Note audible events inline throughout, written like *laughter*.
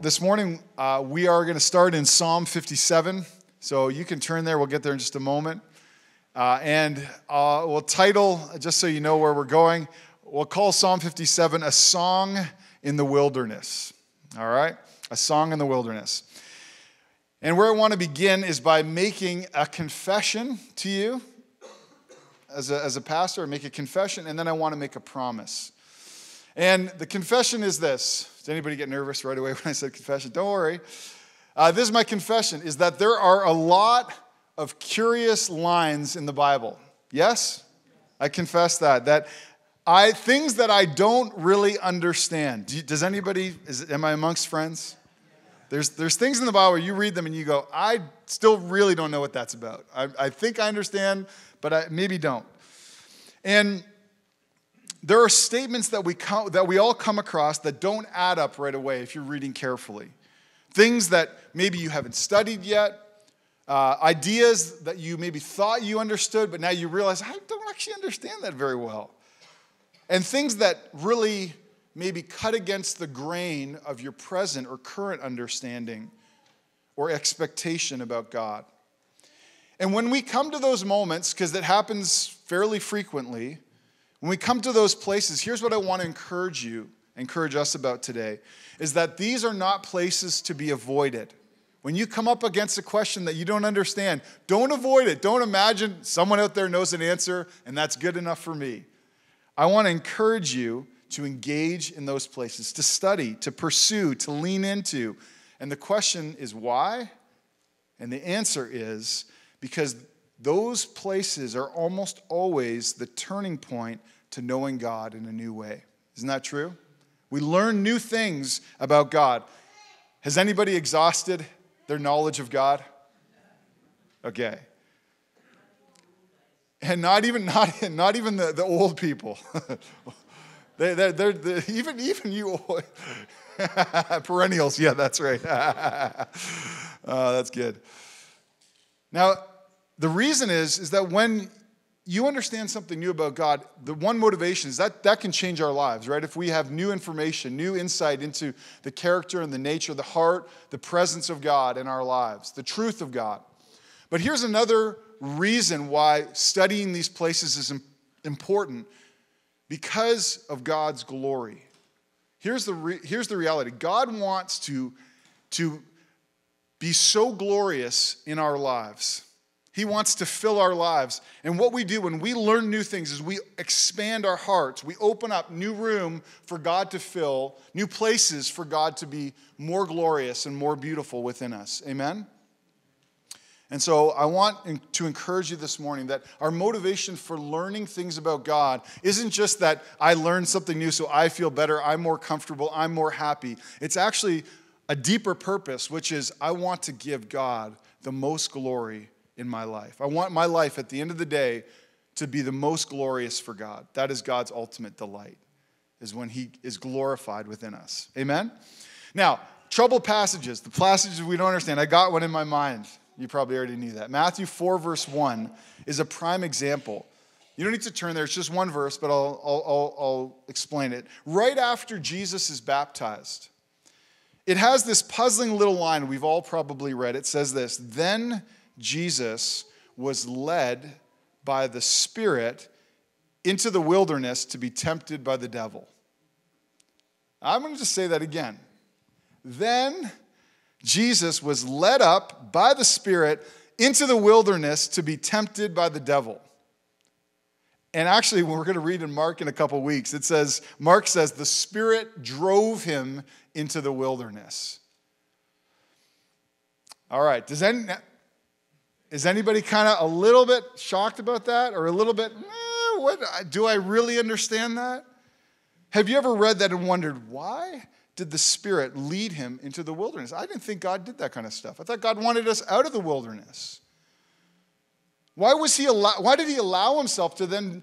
this morning uh, we are going to start in Psalm 57. So you can turn there. We'll get there in just a moment. Uh, and uh, we'll title, just so you know where we're going, we'll call Psalm 57 a song in the wilderness. All right? A song in the wilderness. And where I want to begin is by making a confession to you as a, as a pastor. Make a confession, and then I want to make a promise. And the confession is this. Does anybody get nervous right away *laughs* when I said confession? Don't worry. Uh, this is my confession is that there are a lot of curious lines in the Bible. Yes? I confess that. That I things that I don't really understand. Do does anybody is am I amongst friends? There's, there's things in the Bible where you read them and you go, I still really don't know what that's about. I, I think I understand, but I maybe don't. And there are statements that we, come, that we all come across that don't add up right away if you're reading carefully. Things that maybe you haven't studied yet, uh, ideas that you maybe thought you understood, but now you realize, I don't actually understand that very well. And things that really maybe cut against the grain of your present or current understanding or expectation about God. And when we come to those moments, because it happens fairly frequently, when we come to those places, here's what I want to encourage you, encourage us about today, is that these are not places to be avoided. When you come up against a question that you don't understand, don't avoid it. Don't imagine someone out there knows an answer and that's good enough for me. I want to encourage you to engage in those places, to study, to pursue, to lean into. And the question is why? And the answer is because those places are almost always the turning point to knowing God in a new way. Isn't that true? We learn new things about God. Has anybody exhausted their knowledge of God? Okay. And not even, not, not even the, the old people. *laughs* they, they're, they're, even, even you *laughs* perennials, yeah, that's right. *laughs* uh, that's good. Now, the reason is, is that when you understand something new about God, the one motivation is that that can change our lives, right? If we have new information, new insight into the character and the nature, of the heart, the presence of God in our lives, the truth of God. But here's another reason why studying these places is important because of God's glory. Here's the, re- here's the reality God wants to, to be so glorious in our lives he wants to fill our lives. And what we do when we learn new things is we expand our hearts. We open up new room for God to fill, new places for God to be more glorious and more beautiful within us. Amen? And so I want to encourage you this morning that our motivation for learning things about God isn't just that I learned something new so I feel better, I'm more comfortable, I'm more happy. It's actually a deeper purpose, which is I want to give God the most glory in my life. I want my life at the end of the day to be the most glorious for God. That is God's ultimate delight, is when He is glorified within us. Amen? Now, trouble passages, the passages we don't understand. I got one in my mind. You probably already knew that. Matthew 4, verse 1 is a prime example. You don't need to turn there, it's just one verse, but I'll, I'll, I'll, I'll explain it. Right after Jesus is baptized, it has this puzzling little line we've all probably read. It says this Then Jesus was led by the Spirit into the wilderness to be tempted by the devil. I'm going to just say that again. Then Jesus was led up by the Spirit into the wilderness to be tempted by the devil. And actually, we're going to read in Mark in a couple weeks, it says, Mark says, the Spirit drove him into the wilderness. All right, does any, is anybody kind of a little bit shocked about that or a little bit, eh, what, do I really understand that? Have you ever read that and wondered, why did the Spirit lead him into the wilderness? I didn't think God did that kind of stuff. I thought God wanted us out of the wilderness. Why, was he why did he allow himself to then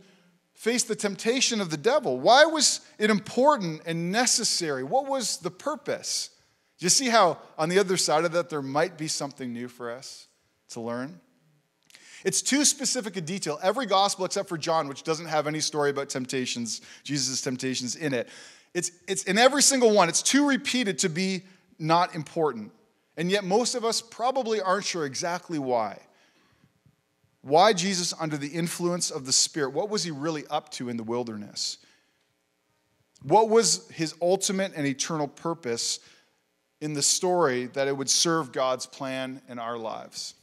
face the temptation of the devil? Why was it important and necessary? What was the purpose? Do you see how on the other side of that there might be something new for us? To learn. It's too specific a detail. Every gospel except for John, which doesn't have any story about temptations, Jesus' temptations in it. It's, it's in every single one, it's too repeated to be not important. And yet, most of us probably aren't sure exactly why. Why Jesus, under the influence of the Spirit, what was he really up to in the wilderness? What was his ultimate and eternal purpose in the story that it would serve God's plan in our lives?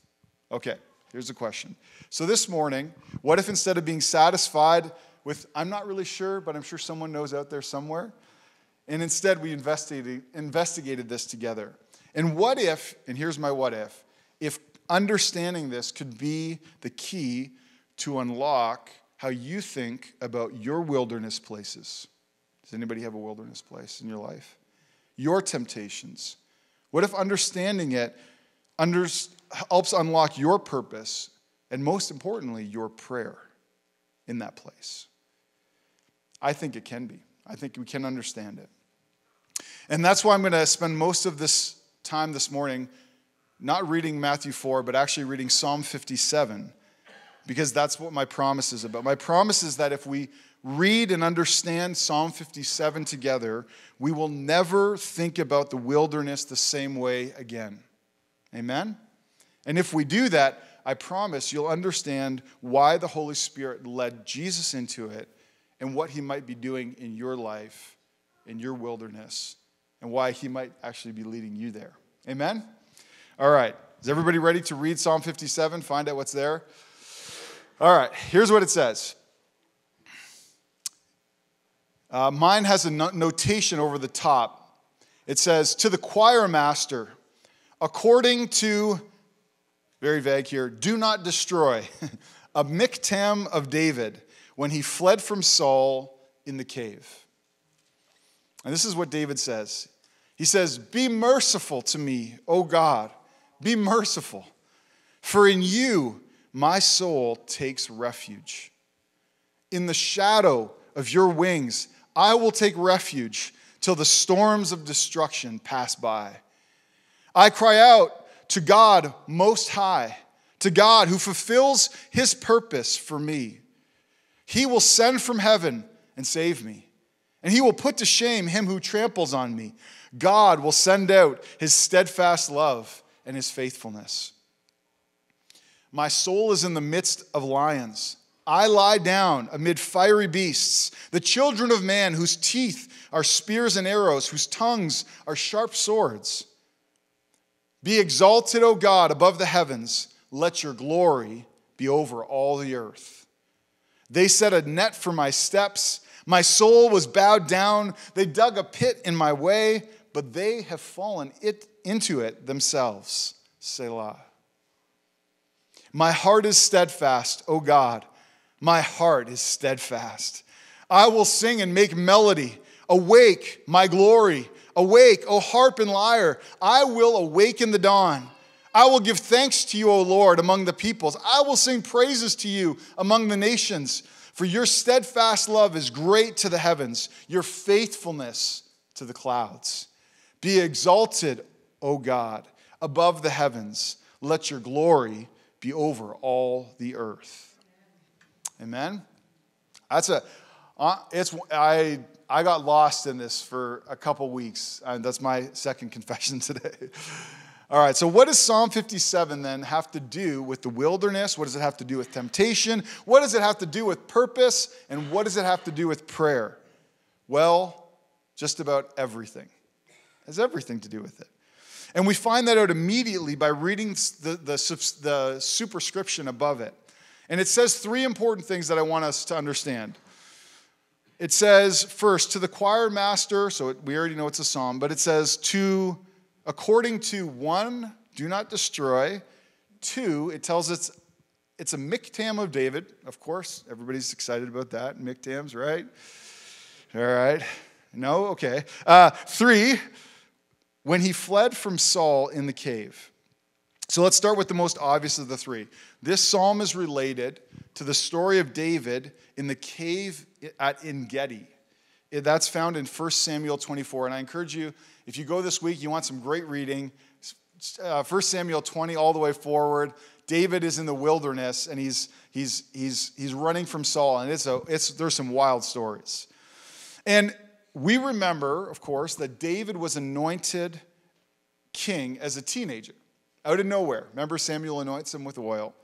Okay, here's the question. So, this morning, what if instead of being satisfied with, I'm not really sure, but I'm sure someone knows out there somewhere, and instead we investigated, investigated this together? And what if, and here's my what if, if understanding this could be the key to unlock how you think about your wilderness places? Does anybody have a wilderness place in your life? Your temptations. What if understanding it under, helps unlock your purpose and, most importantly, your prayer in that place? I think it can be. I think we can understand it. And that's why I'm going to spend most of this time this morning not reading Matthew 4, but actually reading Psalm 57, because that's what my promise is about. My promise is that if we read and understand Psalm 57 together, we will never think about the wilderness the same way again. Amen? And if we do that, I promise you'll understand why the Holy Spirit led Jesus into it and what he might be doing in your life, in your wilderness, and why he might actually be leading you there. Amen? All right. Is everybody ready to read Psalm 57? Find out what's there? All right. Here's what it says. Uh, mine has a notation over the top. It says, To the choir master, according to, very vague here, do not destroy, *laughs* a miktam of David when he fled from Saul in the cave. And this is what David says he says, Be merciful to me, O God. Be merciful. For in you my soul takes refuge. In the shadow of your wings, I will take refuge till the storms of destruction pass by. I cry out to God Most High, to God who fulfills his purpose for me. He will send from heaven and save me, and he will put to shame him who tramples on me. God will send out his steadfast love and his faithfulness. My soul is in the midst of lions. I lie down amid fiery beasts, the children of man, whose teeth are spears and arrows, whose tongues are sharp swords. Be exalted, O God, above the heavens. Let your glory be over all the earth. They set a net for my steps. My soul was bowed down. They dug a pit in my way but they have fallen it, into it themselves. Selah. My heart is steadfast, O God. My heart is steadfast. I will sing and make melody. Awake, my glory. Awake, O harp and lyre. I will awaken the dawn. I will give thanks to you, O Lord, among the peoples. I will sing praises to you among the nations. For your steadfast love is great to the heavens, your faithfulness to the clouds. Be exalted, O God, above the heavens. Let your glory be over all the earth. Amen. That's a. Uh, it's I. I got lost in this for a couple weeks, and that's my second *laughs* confession today. All right, so what does Psalm 57 then have to do with the wilderness? What does it have to do with temptation? What does it have to do with purpose? And what does it have to do with prayer? Well, just about everything has everything to do with it. And we find that out immediately by reading the, the, the superscription above it. And it says three important things that I want us to understand. It says, first, to the choir master, so it, we already know it's a psalm, but it says, to, according to one, do not destroy. Two, it tells us it's a miktam of David. Of course, everybody's excited about that. Miktams, right? All right. No? Okay. Uh, three, when he fled from Saul in the cave. So let's start with the most obvious of the three. This psalm is related to the story of David in the cave at En Gedi. That's found in 1 Samuel 24. And I encourage you, if you go this week, you want some great reading. Uh, 1 Samuel 20 all the way forward. David is in the wilderness and he's, he's, he's, he's running from Saul. And it's a, it's, there's some wild stories. And we remember, of course, that David was anointed king as a teenager, out of nowhere. Remember, Samuel anoints him with oil.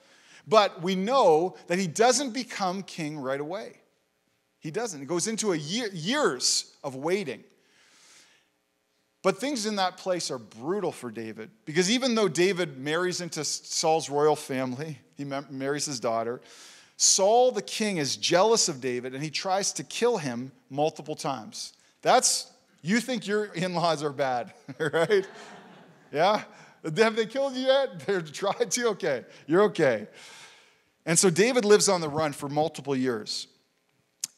But we know that he doesn't become king right away. He doesn't. It goes into a year, years of waiting. But things in that place are brutal for David because even though David marries into Saul's royal family, he marries his daughter, Saul the king is jealous of David and he tries to kill him multiple times. That's, you think your in laws are bad, *laughs* right? Yeah? Have they killed you yet? *laughs* They're tried to? Okay, you're okay. And so David lives on the run for multiple years.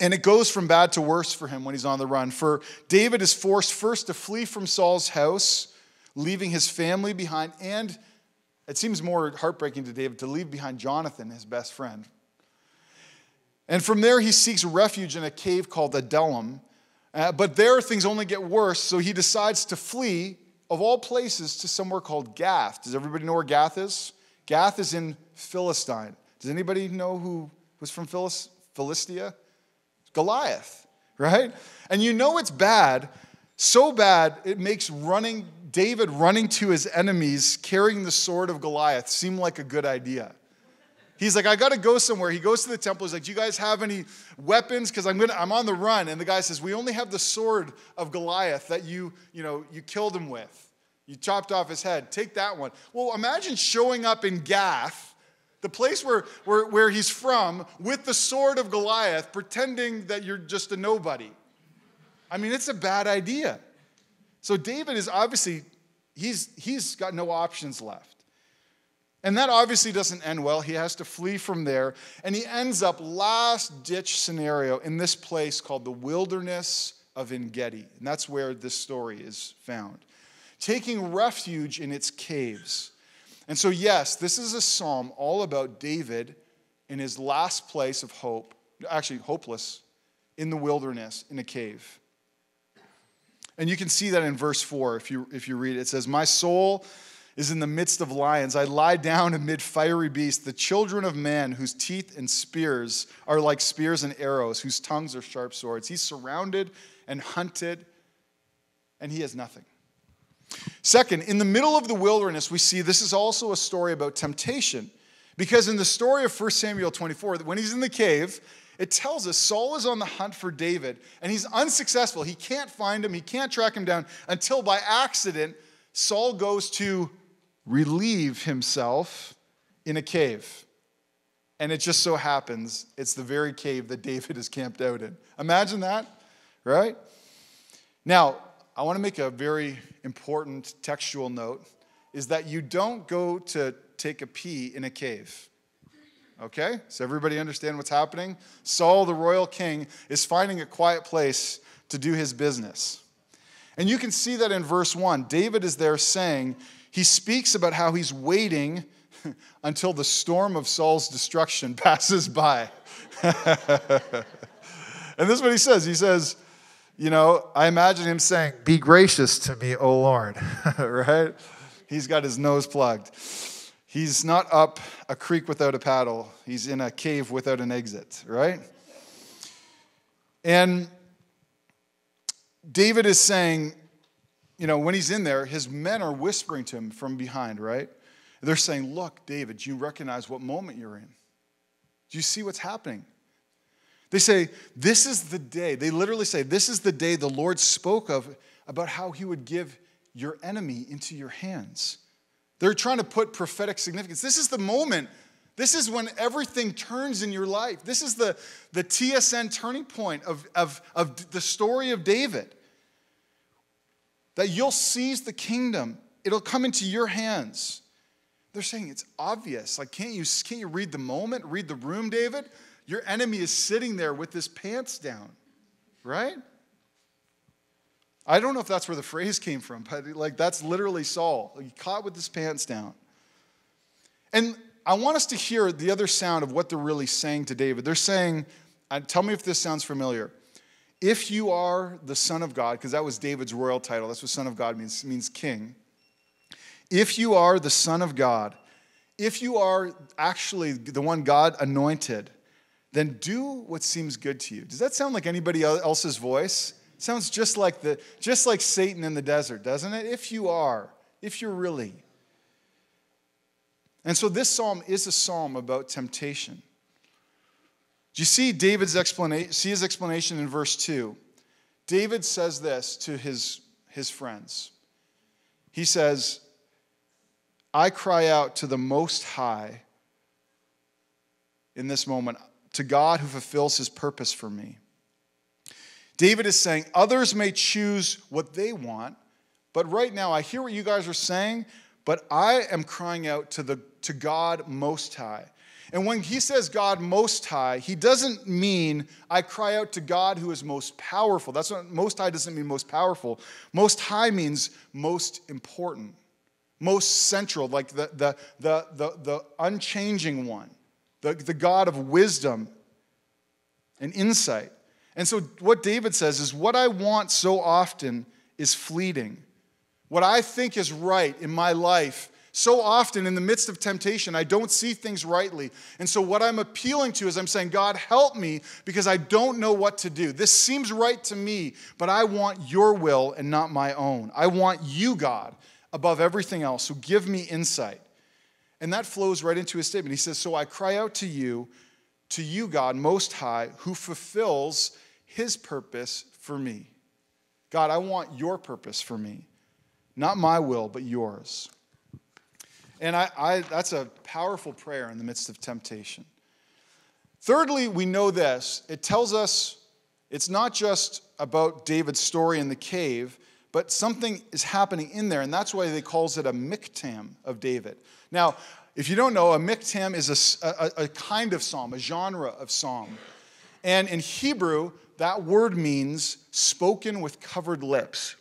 And it goes from bad to worse for him when he's on the run. For David is forced first to flee from Saul's house, leaving his family behind, and it seems more heartbreaking to David to leave behind Jonathan, his best friend. And from there, he seeks refuge in a cave called Adullam. Uh, but there, things only get worse, so he decides to flee, of all places, to somewhere called Gath. Does everybody know where Gath is? Gath is in Philistine. Does anybody know who was from Philistia? Goliath, right? And you know it's bad, so bad it makes running, David running to his enemies carrying the sword of Goliath seem like a good idea. He's like, I gotta go somewhere. He goes to the temple. He's like, Do you guys have any weapons? Because I'm gonna, I'm on the run. And the guy says, We only have the sword of Goliath that you, you know, you killed him with. You chopped off his head. Take that one. Well, imagine showing up in Gath the place where, where, where he's from, with the sword of Goliath, pretending that you're just a nobody. I mean, it's a bad idea. So David is obviously, he's, he's got no options left. And that obviously doesn't end well. He has to flee from there. And he ends up, last ditch scenario, in this place called the wilderness of En Gedi. And that's where this story is found. Taking refuge in its caves. And so, yes, this is a psalm all about David in his last place of hope, actually, hopeless, in the wilderness, in a cave. And you can see that in verse 4 if you, if you read it. It says, My soul is in the midst of lions. I lie down amid fiery beasts, the children of man, whose teeth and spears are like spears and arrows, whose tongues are sharp swords. He's surrounded and hunted, and he has nothing. Second, in the middle of the wilderness, we see this is also a story about temptation. Because in the story of 1 Samuel 24, when he's in the cave, it tells us Saul is on the hunt for David and he's unsuccessful. He can't find him, he can't track him down until by accident, Saul goes to relieve himself in a cave. And it just so happens it's the very cave that *laughs* David is camped out in. Imagine that, right? Now, I want to make a very important textual note is that you don't go to take a pee in a cave. Okay? So everybody understand what's happening? Saul, the royal king, is finding a quiet place to do his business. And you can see that in verse 1. David is there saying, he speaks about how he's waiting *laughs* until the storm of Saul's destruction *laughs* passes by. *laughs* and this is what he says. He says, you know, I imagine him saying, Be gracious to me, O Lord, *laughs* right? He's got his nose plugged. He's not up a creek without a paddle, he's in a cave without an exit, right? And David is saying, you know, when he's in there, his men are whispering to him from behind, right? They're saying, Look, David, do you recognize what moment you're in? Do you see what's happening? They say, This is the day. They literally say, This is the day the Lord spoke of about how he would give your enemy into your hands. They're trying to put prophetic significance. This is the moment. This is when everything turns in your life. This is the, the TSN turning point of, of, of the story of David. That you'll seize the kingdom, it'll come into your hands. They're saying it's obvious. Like, can't you, can't you read the moment, read the room, David? Your enemy is sitting there with his pants down, right? I don't know if that's where the phrase came from, but like that's literally Saul. He caught with his pants down. And I want us to hear the other sound of what they're really saying to David. They're saying, uh, tell me if this sounds familiar. If you are the Son of God, because that was David's royal title, that's what Son of God means, means king. If you are the Son of God, if you are actually the one God anointed, then do what seems good to you. Does that sound like anybody else's voice? It sounds just like the just like Satan in the desert, doesn't it? If you are, if you're really. And so this psalm is a psalm about temptation. Do you see David's explanation? See his explanation in verse 2. David says this to his, his friends. He says, I cry out to the Most High in this moment, to God who fulfills his purpose for me. David is saying, others may choose what they want, but right now I hear what you guys are saying, but I am crying out to, the, to God Most High. And when he says God Most High, he doesn't mean I cry out to God who is most powerful. That's what Most High doesn't mean most powerful. Most High means most important, most central, like the, the, the, the, the unchanging one, the, the God of wisdom and insight. And so, what David says is, What I want so often is fleeting. What I think is right in my life so often in the midst of temptation, I don't see things rightly. And so, what I'm appealing to is I'm saying, God, help me because I don't know what to do. This seems right to me, but I want your will and not my own. I want you, God, above everything else, So, give me insight. And that flows right into his statement. He says, So I cry out to you, to you, God, Most High, who fulfills his purpose for me. God, I want your purpose for me, not my will, but yours. And I, I, that's a powerful prayer in the midst of temptation. Thirdly, we know this it tells us it's not just about David's story in the cave, but something is happening in there, and that's why they calls it a miktam of David. Now, if you don't know, a miktam is a, a, a kind of psalm, a genre of psalm. And in Hebrew, that word means spoken with covered lips,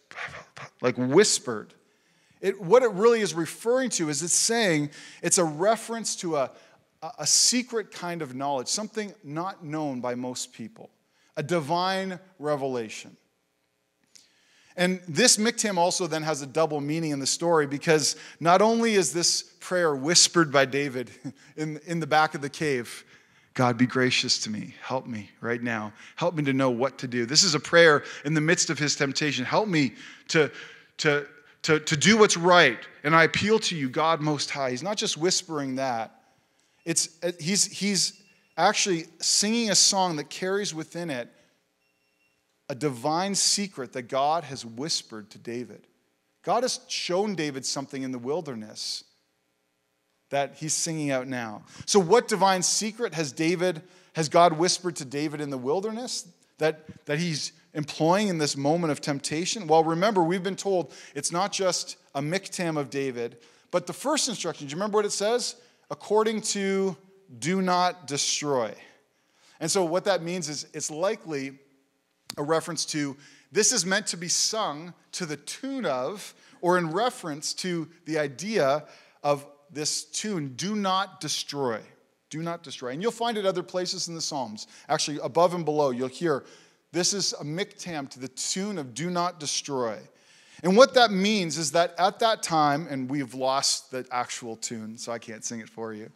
like whispered. It, what it really is referring to is it's saying it's a reference to a, a secret kind of knowledge, something not known by most people, a divine revelation. And this miktam also then has a double meaning in the story because not only is this prayer whispered by David *laughs* in, in the back of the cave, God, be gracious to me. Help me right now. Help me to know what to do. This is a prayer in the midst of his temptation. Help me to, to, to, to do what's right. And I appeal to you, God Most High. He's not just whispering that, it's, uh, he's, he's actually singing a song that carries within it a divine secret that God has whispered to David. God has shown David something in the wilderness that he's singing out now. So, what divine secret has David, has God whispered to David in the wilderness that, that he's employing in this moment of temptation? Well, remember, we've been told it's not just a miktam of David, but the first instruction, do you remember what it says? According to do not destroy. And so, what that means is it's likely a reference to this is meant to be sung to the tune of, or in reference to the idea of this tune, do not destroy. Do not destroy. And you'll find it other places in the Psalms. Actually, above and below, you'll hear this is a miktam to the tune of Do Not Destroy. And what that means is that at that time, and we've lost the actual tune, so I can't sing it for you,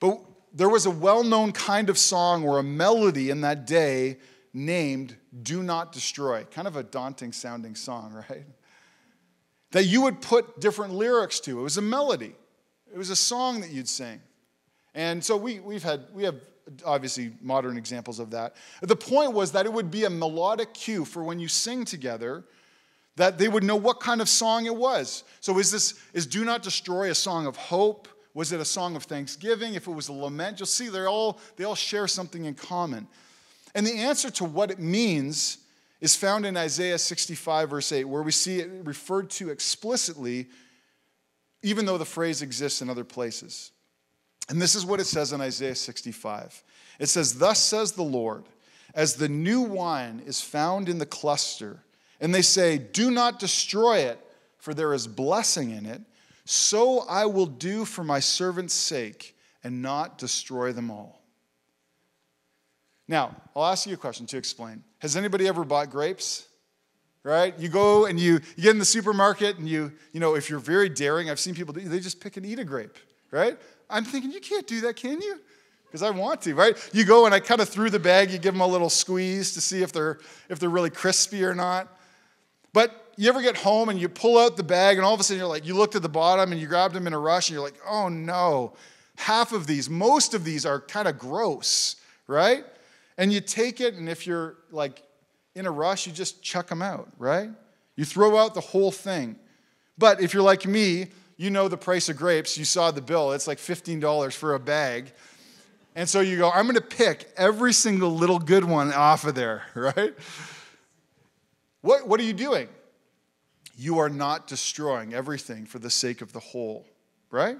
but there was a well known kind of song or a melody in that day named Do Not Destroy. Kind of a daunting sounding song, *laughs* right? That you would put different lyrics to. It was a melody, it was a song that you'd sing. And so we, we've had, we have obviously modern examples of that. The point was that it would be a melodic cue for when you sing together that they would know what kind of song it was. So is this is do not destroy a song of hope? Was it a song of thanksgiving? If it was a lament, you'll see they all they all share something in common. And the answer to what it means is found in Isaiah 65 verse 8 where we see it referred to explicitly even though the phrase exists in other places. And this is what it says in Isaiah 65. It says, Thus says the Lord, as the new wine is found in the cluster, and they say, Do not destroy it, for there is blessing in it, so I will do for my servant's sake and not destroy them all. Now, I'll ask you a question to explain. Has anybody ever bought grapes? Right? You go and you, you get in the supermarket and you, you know, if you're very daring, I've seen people they just pick and eat a grape, right? I'm thinking, you can't do that, can you? Because I want to, right? You go and I kind of through the bag, you give them a little squeeze to see if they're if they're really crispy or not. But you ever get home and you pull out the bag and all of a sudden you're like, you looked at the bottom and you grabbed them in a rush and you're like, oh no, half of these, most of these are kind of gross, right? And you take it and if you're like in a rush, you just chuck them out, right? You throw out the whole thing. But if you're like me, you know the price of grapes, you saw the bill, it's like $15 for a bag. And so you go, I'm going to pick every single little good one off of there, *laughs* right? What, what are you doing? You are not destroying everything for the sake of the whole, right?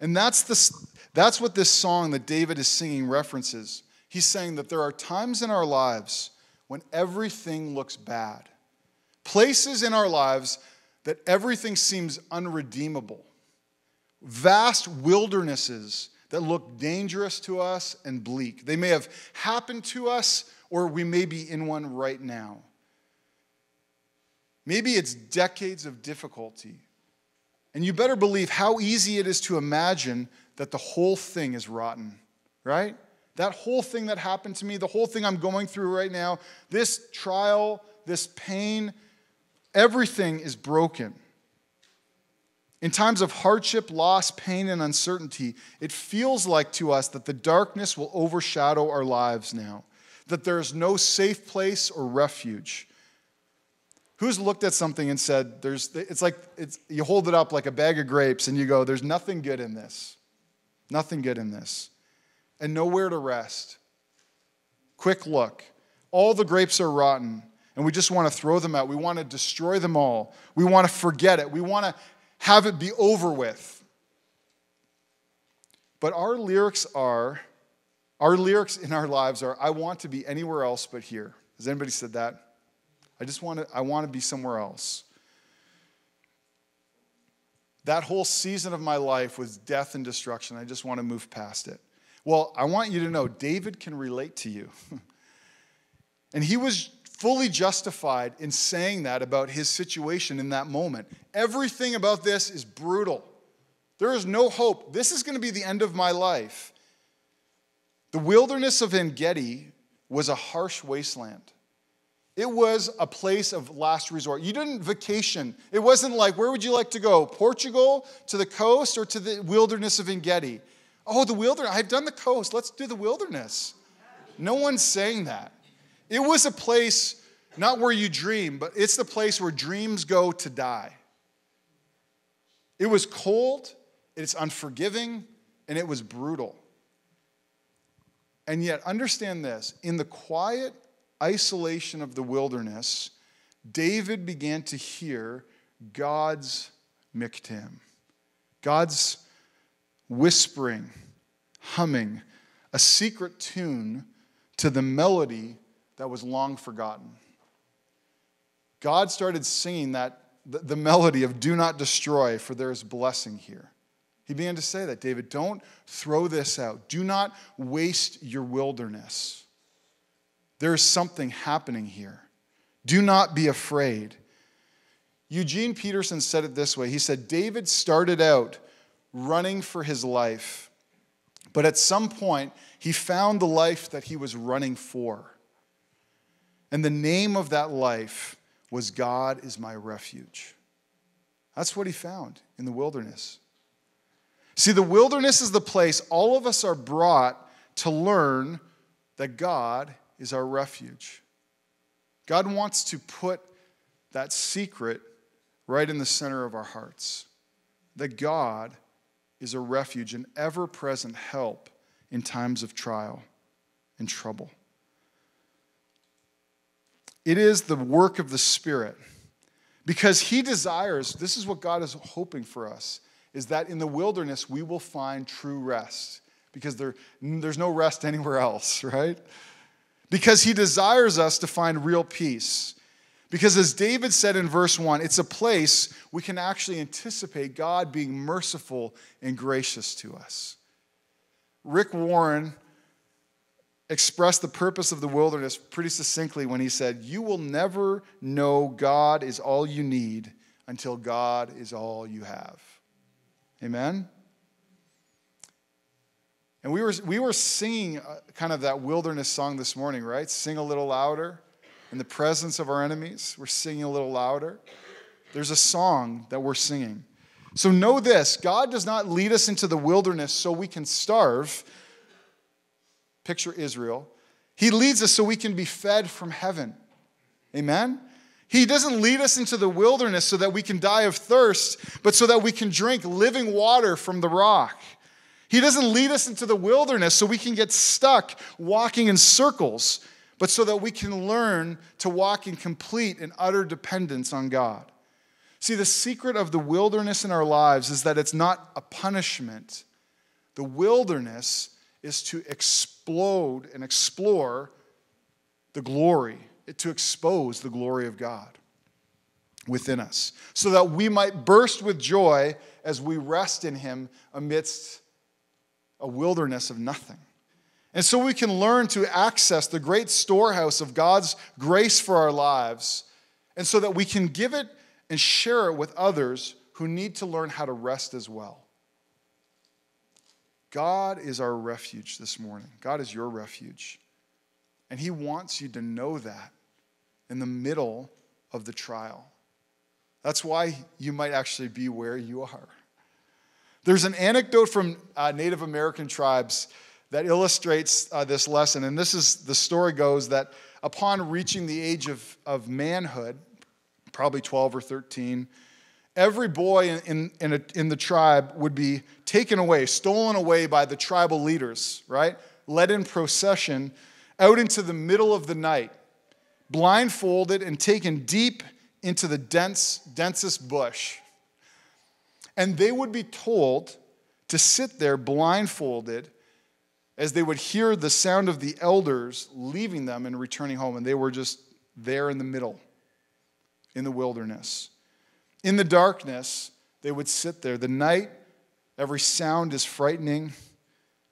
And that's, the, that's what this song that David is singing references. He's saying that there are times in our lives when everything looks bad, places in our lives that everything seems unredeemable, vast wildernesses that look dangerous to us and bleak. They may have happened to us, or we may be in one right now. Maybe it's decades of difficulty. And you better believe how easy it is to imagine that the whole thing is rotten, right? That whole thing that happened to me, the whole thing I'm going through right now, this trial, this pain, everything is broken. In times of hardship, loss, pain, and uncertainty, it feels like to us that the darkness will overshadow our lives now, that there is no safe place or refuge. Who's looked at something and said, there's, it's like it's, you hold it up like a bag of grapes and you go, there's nothing good in this. Nothing good in this. And nowhere to rest. Quick look. All the grapes are rotten and we just want to throw them out. We want to destroy them all. We want to forget it. We want to have it be over with. But our lyrics are, our lyrics in our lives are, I want to be anywhere else but here. Has anybody said that? I just want to, I want to be somewhere else. That whole season of my life was death and destruction. I just want to move past it. Well, I want you to know David can relate to you. *laughs* and he was fully justified in saying that about his situation in that moment. Everything about this is brutal. There is no hope. This is going to be the end of my life. The wilderness of En Gedi was a harsh wasteland. It was a place of last resort. You didn't vacation. It wasn't like, where would you like to go? Portugal, to the coast, or to the wilderness of En Gedi? Oh, the wilderness. I've done the coast. Let's do the wilderness. No one's saying that. It was a place, not where you dream, but it's the place where dreams go to die. It was cold, it's unforgiving, and it was brutal. And yet, understand this in the quiet isolation of the wilderness, David began to hear God's miktam, God's whispering, humming, a secret tune to the melody that was long forgotten. God started singing that the, melody of do not destroy for there is blessing here. He began to say that, David, don't throw this out. Do not waste your wilderness. There is something happening here. Do not be afraid. Eugene Peterson said it this way He said, David started out running for his life, but at some point, he found the life that he was running for. And the name of that life was God is my refuge. That's what he found in the wilderness. See, the wilderness is the place all of us are brought to learn that God is our refuge. God wants to put that secret right in the center of our hearts that God is a refuge, an ever present help in times of trial and trouble. It is the work of the Spirit because He desires, this is what God is hoping for us, is that in the wilderness we will find true rest because there, there's no rest *laughs* anywhere else, right? because he desires us to find real peace. Because as David said in verse 1, it's a place we can actually anticipate God being merciful and gracious to us. Rick Warren expressed the purpose of the wilderness pretty succinctly when he said, You will never know God is all you need until God is all you have. Amen? And we were, we were singing uh, kind of that wilderness song this morning, right? Sing a little louder. In the presence of our enemies. We're singing a little louder. There's a song that we're singing. So know this God does not lead us into the wilderness so we can starve. Picture Israel. He leads us so we can be fed from heaven. Amen? He doesn't lead us into the wilderness so that we can die of thirst, but so that we can drink living water from the rock. He doesn't lead us into the wilderness so we can get stuck walking in circles, but so that we can learn to walk in complete and utter dependence on God. See, the secret of the wilderness in our lives is that it's not a punishment. The wilderness is to explode and explore the glory, to expose the glory of God within us, so that we might burst with joy as we rest in Him amidst a wilderness of nothing. And so we can learn to access the great storehouse of God's grace for our lives, and so that we can give it and share it with others who need to learn how to rest as well. God is our refuge this morning. God is your refuge. And He wants you to know that in the middle of the trial. That's why you might actually be where you are. There's an anecdote from uh, Native American tribes that illustrates uh, this lesson. And this is the story goes that upon reaching the age of, of manhood, probably 12 or 13. Every boy in, in, in, a, in the tribe would be taken away, stolen away by the tribal leaders, right? Led in procession out into the middle of the night, blindfolded and taken deep into the dense, densest bush. And they would be told to sit there blindfolded as they would hear the sound of the elders leaving them and returning home. And they were just there in the middle in the wilderness. In the darkness, they would sit there. The night, every sound is frightening,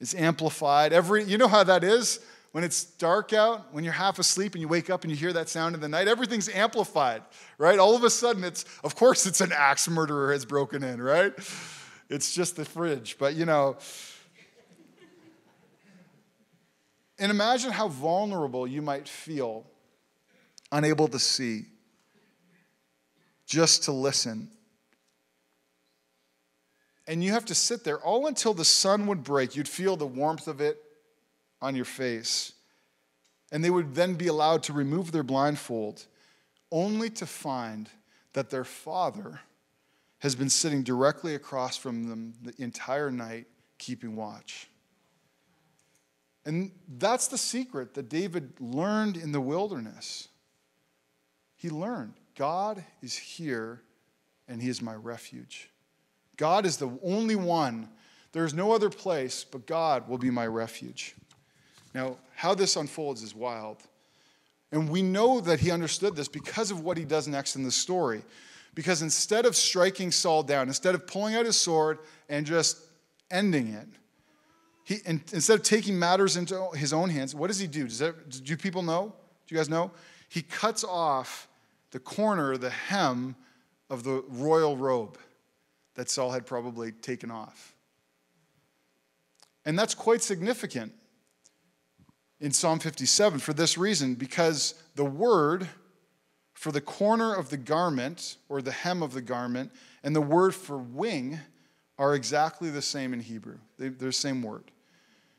is amplified. Every, you know how that is? When it's dark out, when you're half asleep and you wake up and you hear that sound in the night, everything's amplified, right? All of a sudden, it's, of course, it's an axe murderer has broken in, right? It's just the fridge. But, you know, and imagine how vulnerable you might feel, unable to see, just to listen. And you have to sit there all until the sun would break. You'd feel the warmth of it on your face. And they would then be allowed to remove their blindfold, only to find that their father has been sitting directly across from them the entire night, keeping watch. And that's the secret that David learned in the wilderness. He learned God is here and He is my refuge. God is the only one. There's no other place, but God will be my refuge. Now, how this unfolds is wild. And we know that he understood this because of what he does next in the story. Because instead of striking Saul down, instead of pulling out his sword and just ending it, he, instead of taking matters into his own hands, what does he do? Does that, do people know? Do you guys know? He cuts off the corner, the hem of the royal robe that Saul had probably taken off. And that's quite significant in Psalm 57 for this reason because the word for the corner of the garment or the hem of the garment and the word for wing are exactly the same in Hebrew. They're the same word.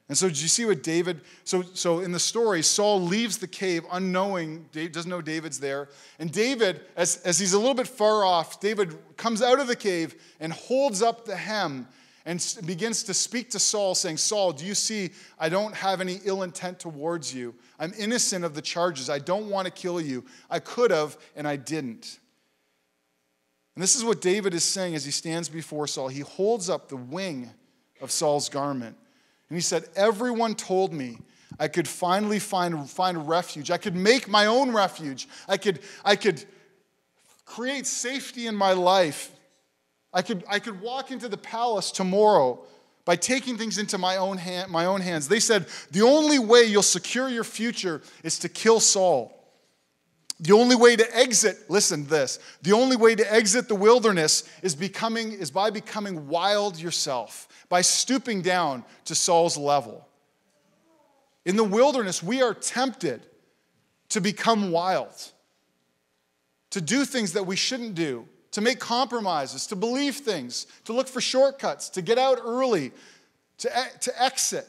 And so, do you see what David? So, so in the story, Saul leaves the cave unknowing, doesn't know David's there. And David, as, as he's a little bit far off, David comes out of the cave and holds up the hem and begins to speak to Saul, saying, Saul, do you see, I don't have any ill intent towards you. I'm innocent of the charges. I don't want to kill you. I could have, and I didn't. And this is what David is saying as he stands before Saul. He holds up the wing of Saul's garment. And he said, Everyone told me I could finally find, find refuge. I could make my own refuge. I could, I could create safety in my life. I could, I could walk into the palace tomorrow by taking things into my own, hand, my own hands. They said, The only way you'll secure your future is to kill Saul. The only way to exit, listen to this, the only way to exit the wilderness is, becoming, is by becoming wild yourself by stooping down to Saul's level. In the wilderness, we are tempted to become wild, to do things that we shouldn't do, to make compromises, to believe things, to look for shortcuts, to get out early, to, to exit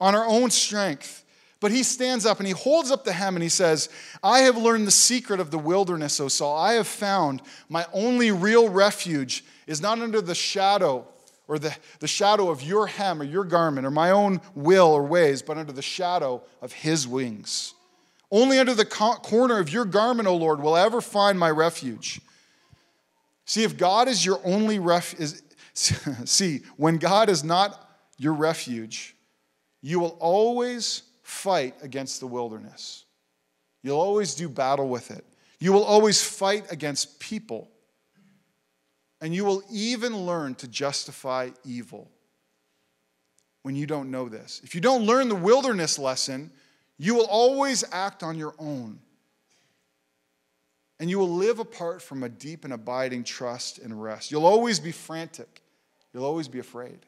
on our own strength. But he stands up and he holds up the hem and he says, I have learned the secret of the wilderness, O Saul. I have found my only real refuge is not under the shadow or the, the shadow of your hem or your garment or my own will or ways, but under the shadow of his wings. Only under the corner of your garment, O Lord, will I ever find my refuge. See, if God is your only refuge, *laughs* see, when God is not your refuge, you will always fight against the wilderness. You'll always do battle with it. You will always fight against people. And you will even learn to justify evil when you don't know this. If you don't learn the wilderness lesson, you will always act on your own. And you will live apart from a deep and abiding trust and rest. You'll always be frantic. You'll always be afraid.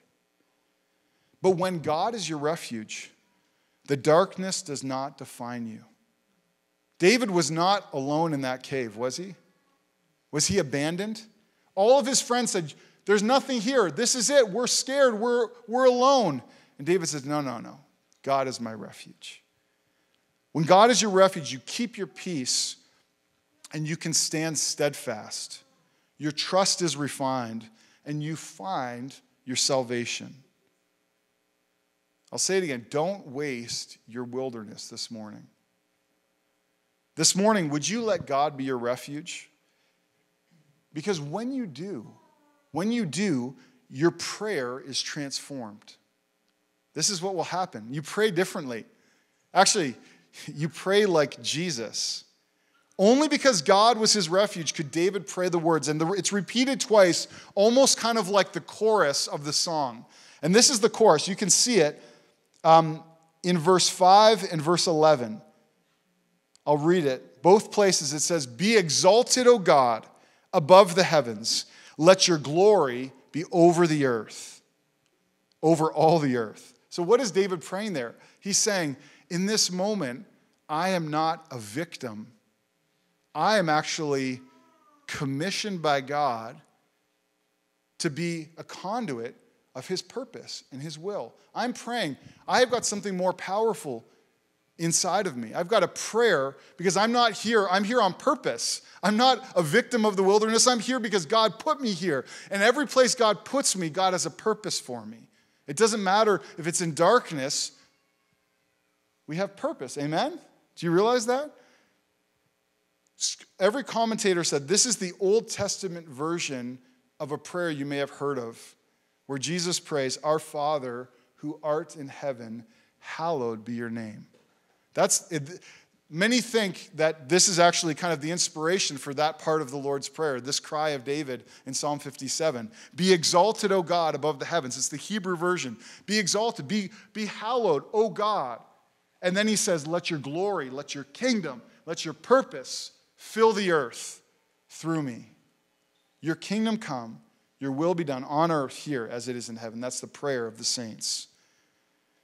But when God is your refuge, the darkness does not define you. David was not alone in that cave, was he? Was he abandoned? All of his friends said, There's nothing here. This is it. We're scared. We're, we're alone. And David says, No, no, no. God is my refuge. When God is your refuge, you keep your peace and you can stand steadfast. Your trust is refined, and you find your salvation. I'll say it again don't waste your wilderness this morning. This morning, would you let God be your refuge? Because when you do, when you do, your prayer is transformed. This is what will happen. You pray differently. Actually, you pray like Jesus. Only because God was his refuge could David pray the words. And it's repeated twice, almost kind of like the chorus of the song. And this is the chorus. You can see it um, in verse 5 and verse 11. I'll read it. Both places it says, Be exalted, O God, above the heavens. Let your glory be over the earth, over all the earth. So, what is David praying there? He's saying, In this moment, I am not a victim I am actually commissioned by God to be a conduit of His purpose and His will. I'm praying. I've got something more powerful inside of me. I've got a prayer because I'm not here. I'm here on purpose. I'm not a victim of the wilderness. I'm here because God put me here. And every place God puts me, God has a purpose for me. It doesn't matter if it's in darkness, we have purpose. Amen? Do you realize that? Every commentator said this is the Old Testament version of a prayer you may have heard of, where Jesus prays, Our Father who art in heaven, hallowed be your name. That's it, many think that this is actually kind of the inspiration for that part of the Lord's Prayer, this cry of David in Psalm 57. Be exalted, O God, above the heavens. It's the Hebrew version. Be exalted, be, be hallowed, O God. And then he says, Let your glory, let your kingdom, let your purpose Fill the earth through me. Your kingdom come, your will be done on earth here as it is in heaven. That's the prayer of the saints.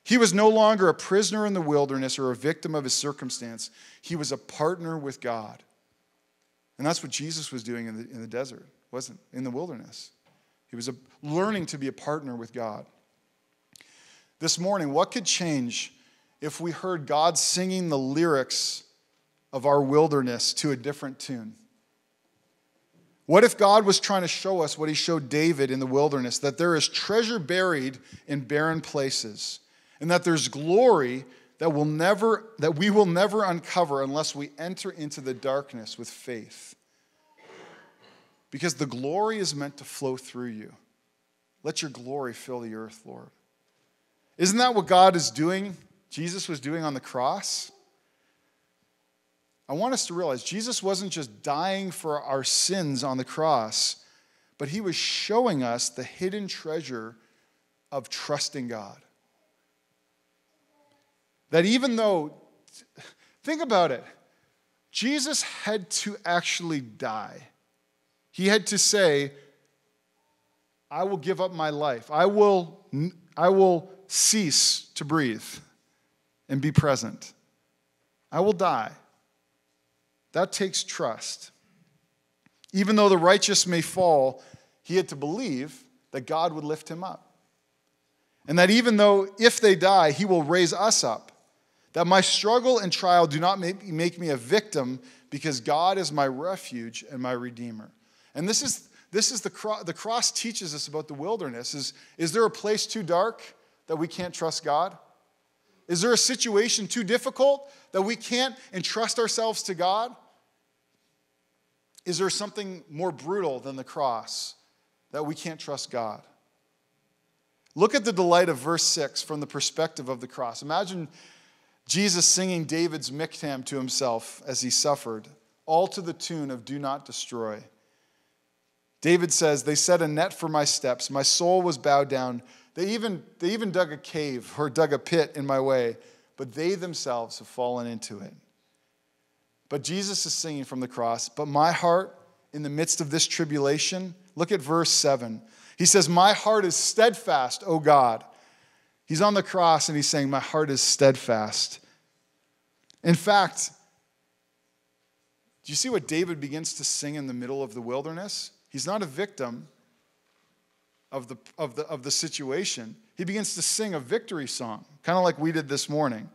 He was no longer a prisoner in the wilderness or a victim of his circumstance. He was a partner with God. And that's what Jesus was doing in the, in the desert, wasn't in the wilderness. He was a, learning to be a partner with God. This morning, what could change if we heard God singing the lyrics of our wilderness to a different tune? What if God was trying to show us what he showed David in the wilderness that there is treasure buried in barren places and that there's glory that will never that we will never uncover unless we enter into the darkness with faith. Because the glory is meant to flow through you. Let your glory fill the earth, Lord. Isn't that what God is doing? Jesus was doing on the cross? I want us to realize Jesus wasn't just dying for our sins on the cross, but he was showing us the hidden treasure of trusting God. That even though, think about it, Jesus had to actually die. He had to say, I will give up my life. I will, I will cease to breathe and be present. I will die. That takes trust. Even though the righteous may fall, he had to believe that God would lift him up. And that even though if they die, he will raise us up. That my struggle and trial do not make me a victim because God is my refuge and my redeemer. And this is, this is the, cross, the cross teaches us about the wilderness. Is, is there a place too dark that we can't trust God? Is there a situation too difficult that we can't entrust ourselves to God? Is there something more brutal than the cross that we can't trust God? Look at the delight of verse 6 from the perspective of the cross. Imagine Jesus singing David's miktam to himself as he suffered, all to the tune of Do Not Destroy. David says, They set a net for my steps. My soul was bowed down. They even, they even dug a cave or dug a pit in my way, but they themselves have fallen into it. But Jesus is singing from the cross, but my heart in the midst of this tribulation, look at verse 7. He says, My heart is steadfast, O God. He's on the cross and he's saying, My heart is steadfast. In fact, do you see what David begins to sing in the middle of the wilderness? He's not a victim of the, of the, of the situation. He begins to sing a victory song, kind of like we did this morning.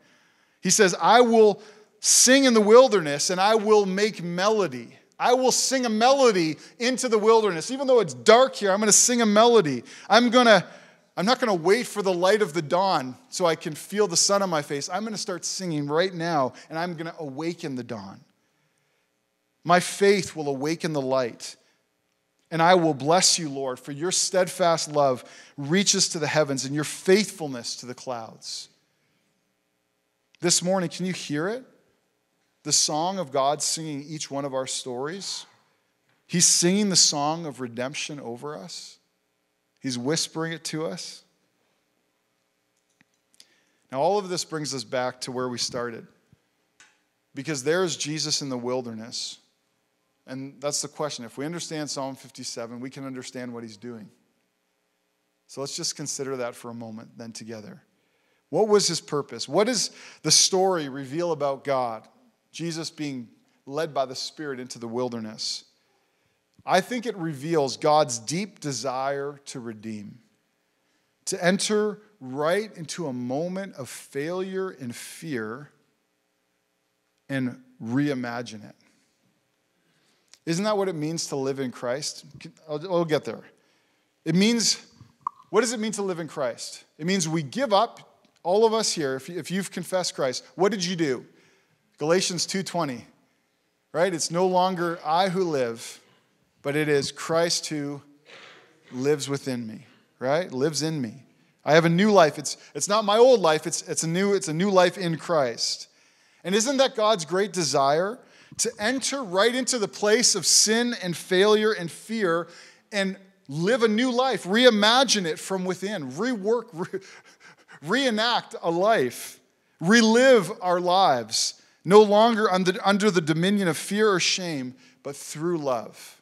He says, I will sing in the wilderness and I will make melody. I will sing a melody into the wilderness. Even though it's dark here, I'm going to sing a melody. I'm going to I'm not going to wait for the light of the dawn so I can feel the sun on my face. I'm going to start singing right now and I'm going to awaken the dawn. My faith will awaken the light. And I will bless you, Lord, for your steadfast love reaches to the heavens and your faithfulness to the clouds. This morning, can you hear it? the song of God singing each one of our stories. He's singing the song of redemption over us, He's whispering it to us. Now, all of this brings us back to where we started. Because there's Jesus in the wilderness. And that's the question. If we understand Psalm 57, we can understand what he's doing. So let's just consider that for a moment, then together. What was his purpose? What does the story reveal about God? Jesus being led by the Spirit into the wilderness. I think it reveals God's deep desire to redeem, to enter right into a moment of failure and fear and reimagine it. Isn't that what it means to live in Christ? I'll, I'll get there. It means, what does it mean to live in Christ? It means we give up, all of us here, if, if you've confessed Christ, what did you do? Galatians 2:20. Right? It's no longer I who live, but it is Christ who lives within me, right? Lives in me. I have a new life. It's, it's not my old life, it's, it's, a new, it's a new life in Christ. And isn't that God's great desire? To enter right into the place of sin and failure and fear and live a new life, reimagine it from within, rework, re- reenact a life, relive our lives no longer under, under the dominion of fear or shame, but through love.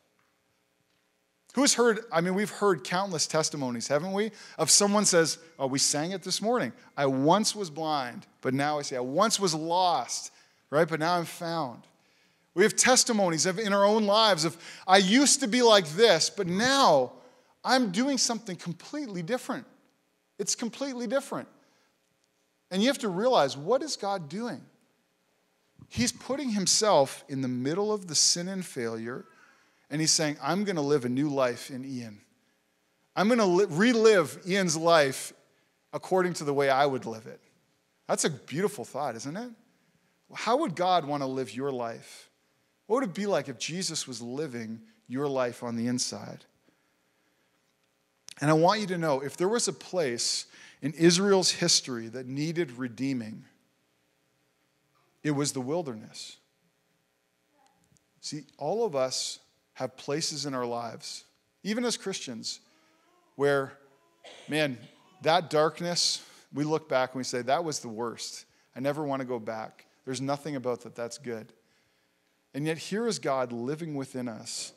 Who's heard, I mean, we've heard countless testimonies, haven't we? Of someone says, Oh, we sang it this morning. I once was blind, but now I see. I once was lost, right? But now I'm found. We have testimonies of, in our own lives of, I used to be like this, but now I'm doing something completely different. It's completely different. And you have to realize, what is God doing? He's putting himself in the middle of the sin and failure, and he's saying, I'm going to live a new life in Ian. I'm going to li- relive Ian's life according to the way I would live it. That's a beautiful thought, isn't it? How would God want to live your life? What would it be like if Jesus was living your life on the inside? And I want you to know if there was a place in Israel's history that needed redeeming, it was the wilderness. See, all of us have places in our lives, even as Christians, where, man, that darkness, we look back and we say, that was the worst. I never want to go back. There's nothing about that that's good. And yet, here is God living within us.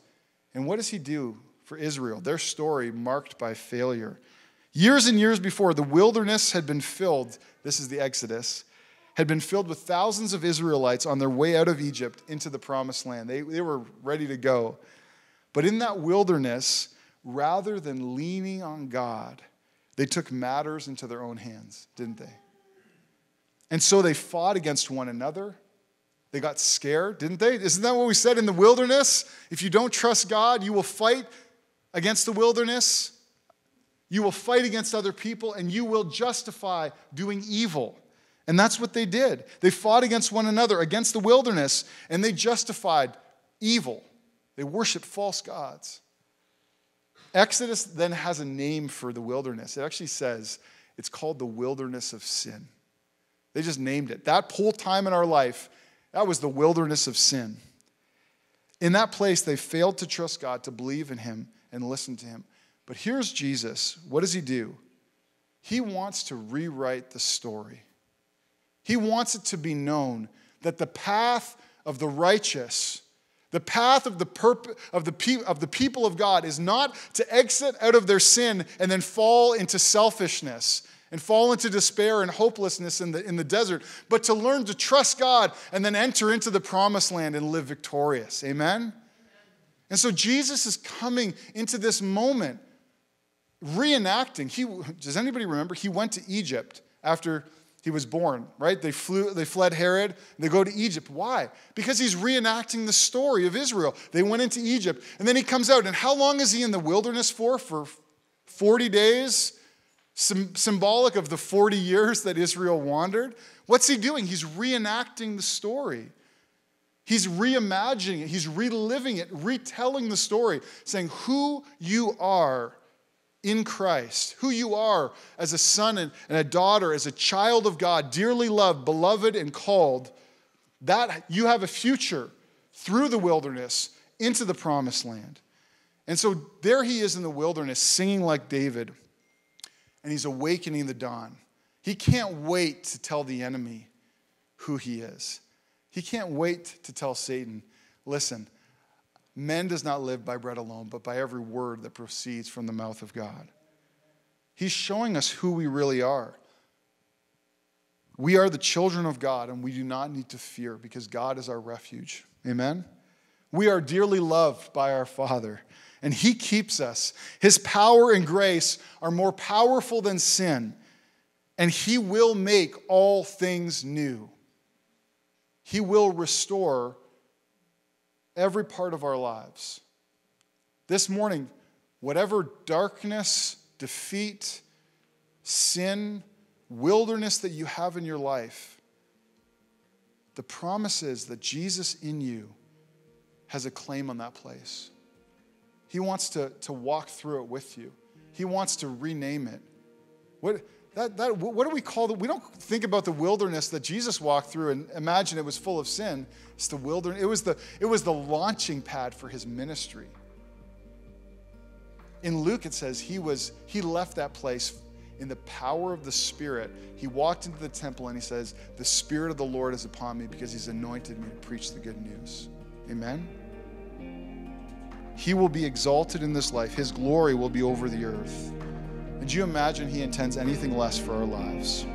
And what does He do for Israel? Their story marked by failure. Years and years before, the wilderness had been filled, this is the Exodus, had been filled with thousands of Israelites on their way out of Egypt into the promised land. They, they were ready to go. But in that wilderness, rather than leaning on God, they took matters into their own hands, didn't they? And so they fought against one another. They got scared, didn't they? Isn't that what we said in the wilderness? If you don't trust God, you will fight against the wilderness. You will fight against other people and you will justify doing evil. And that's what they did. They fought against one another, against the wilderness, and they justified evil. They worshiped false gods. Exodus then has a name for the wilderness. It actually says it's called the wilderness of sin. They just named it. That whole time in our life, that was the wilderness of sin. In that place, they failed to trust God, to believe in Him, and listen to Him. But here's Jesus. What does He do? He wants to rewrite the story. He wants it to be known that the path of the righteous the path of the, perp- of, the pe- of the people of God is not to exit out of their sin and then fall into selfishness and fall into despair and hopelessness in the, in the desert, but to learn to trust God and then enter into the promised land and live victorious. Amen? And so Jesus is coming into this moment, reenacting. He, does anybody remember? He went to Egypt after he was born, right? They flew, they fled Herod, they go to Egypt. Why? Because he's reenacting the story of Israel. They went into Egypt, and then he comes out. And how long is he in the wilderness for? For 40 days? Symbolic of the 40 years that Israel wandered. What's he doing? He's reenacting the story. He's reimagining it, he's reliving it, retelling the story, saying, Who you are in Christ, who you are as a son and a daughter, as a child of God, dearly loved, beloved, and called, that you have a future through the wilderness into the promised land. And so there he is in the wilderness, singing like David, and he's awakening the dawn. He can't wait to tell the enemy who he is. He can't wait to tell Satan, listen, Man does not live by bread alone, but by every word that proceeds from the mouth of God. He's showing us who we really are. We are the children of God, and we do not need to fear because God is our refuge. Amen? We are dearly loved by our Father, and He keeps us. His power and grace are more powerful than sin, and He will make all things new. He will restore every part of our lives. This morning, whatever darkness, defeat, sin, wilderness that you have in your life, the promise is that Jesus in you has a claim on that place. He wants to, to walk through it with you. He wants to rename it. What, that, that, what do we call it? We don't think about the wilderness that Jesus walked through and imagine it was full of sin. It's the wilderness. It was the, it was the launching pad for his ministry. In Luke, it says he, was, he left that place in the power of the Spirit. He walked into the temple and he says, The Spirit of the Lord is upon me because he's anointed me to preach the good news. Amen? He will be exalted in this life, his glory will be over the earth. Could you imagine He intends anything less for our lives?